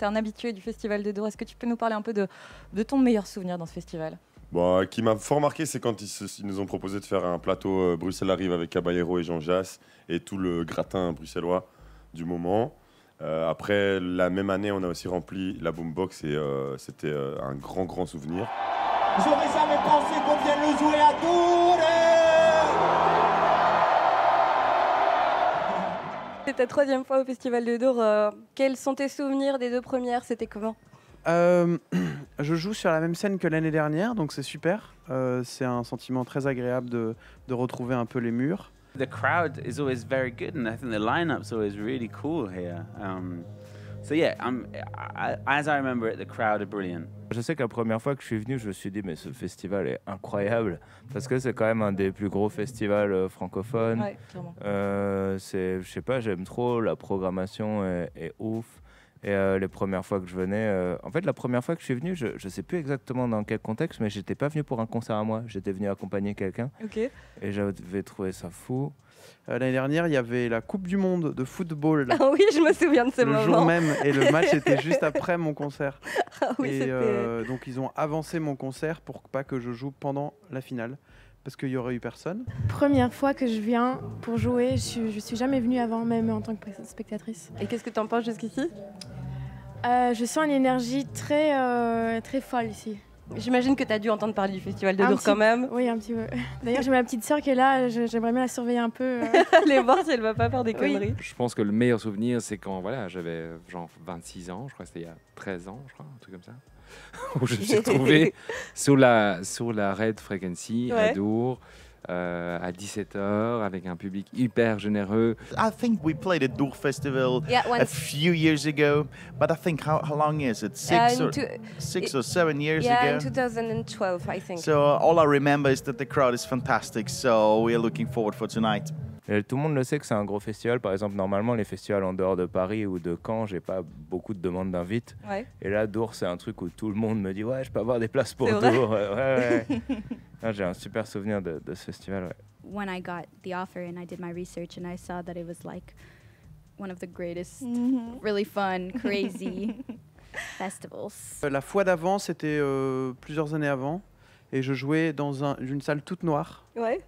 tu es un habitué du Festival de Dour. Est-ce que tu peux nous parler un peu de, de ton meilleur souvenir dans ce festival? Bon, qui m'a fort marqué, c'est quand ils, se- ils nous ont proposé de faire un plateau euh, Bruxelles arrive avec Caballero et Jean Jass et tout le gratin bruxellois du moment. Euh, après, la même année, on a aussi rempli la boombox et euh, c'était euh, un grand, grand souvenir. J'aurais jamais pensé qu'on vienne le jouer à Tours ta troisième fois au Festival de Dour. euh, quels sont tes souvenirs des deux premières? C'était comment? Euh, je joue sur la même scène que l'année dernière, donc c'est super. Euh, c'est un sentiment très agréable de, de retrouver un peu les murs. The crowd is always very good, and I think the lineup's always really cool here. Um, so yeah, I'm, I, as I remember it, the crowd are brilliant. Je sais que la première fois que je suis venu, je me suis dit, mais ce festival est incroyable, parce que c'est quand même un des plus gros festivals euh, francophones. Ouais, clairement. Euh, c'est, je sais pas, j'aime trop, la programmation est, est ouf. Et euh, les premières fois que je venais, euh, en fait, la première fois que je suis venu, je, je sais plus exactement dans quel contexte, mais j'étais pas venu pour un concert à moi, j'étais venu accompagner quelqu'un, Ok. et j'avais trouvé ça fou. Euh, L'année dernière, il y avait la Coupe du Monde de football Ah oui, je me souviens de ce le jour moment. même, et le match était juste après mon concert. Ah oui, et c'était- euh, donc ils ont avancé mon concert pour pas que je joue pendant la finale, parce qu'il y aurait eu personne. Première fois que je viens pour jouer, je suis, je suis jamais venue avant, même en tant que spectatrice. Et qu'est-ce que tu en penses jusqu'ici? Euh, je sens une énergie très, euh, très folle ici. J'imagine que tu as dû entendre parler du Festival de Un Dour petit- quand même. Oui, un petit peu. D'ailleurs, j'ai ma petite sœur qui est là, j'aimerais bien la surveiller un peu. euh. Allez voir si elle va pas faire des Oui. conneries. Je pense que le meilleur souvenir, c'est quand voilà, j'avais genre 26 ans, je crois que c'était il y a 13 ans, je crois, un truc comme ça, où je me suis retrouvé sur la, sur la Red Frequency Ouais. à Dour euh, à 17h avec un public hyper généreux. I think we played at Dour Festival Yeah, a few years ago, but I think how, how long is it? Six, Uh, or, two- six or seven years ago? yeah, in 2012, I think. So uh, all I remember is that the crowd is fantastic. So we are looking forward for tonight. Et tout le monde le sait que c'est un gros festival. Par exemple, normalement, les festivals en dehors de Paris ou de Caen, j'ai pas beaucoup de demandes d'invites. Ouais. Et là, Dour, c'est un truc où tout le monde me dit Ouais, je peux avoir des places pour Dour. Ouais. Ah, j'ai un super souvenir de, de ce festival. ouais. when I got the offer and I did my research and I saw that it was like one of the greatest, Mhm. really fun, crazy festivals. Euh, La fois d'avant, c'était euh, plusieurs années avant, et je jouais dans un- une salle toute noire. Ouais.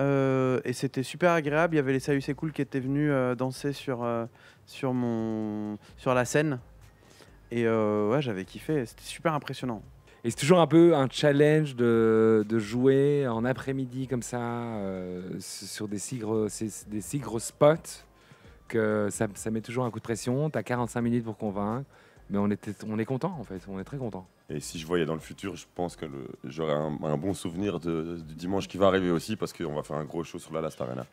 Euh, et c'était super agréable. Il y avait les Salut c'est cool qui étaient venus euh, danser sur, euh, sur, la scène. Et ouais, j'avais kiffé. C'était super impressionnant. Et c'est toujours un peu un challenge de, de jouer en après-midi comme ça, sur des si, gros, des si gros spots, que ça, ça met toujours un coup de pression. Tu as 45 minutes pour convaincre, mais on, était, on est content en fait, on est très content. Et si je voyais dans le futur, je pense que j'aurai un, bon souvenir du dimanche qui va arriver aussi parce qu'on va faire un gros show sur la Last Arena.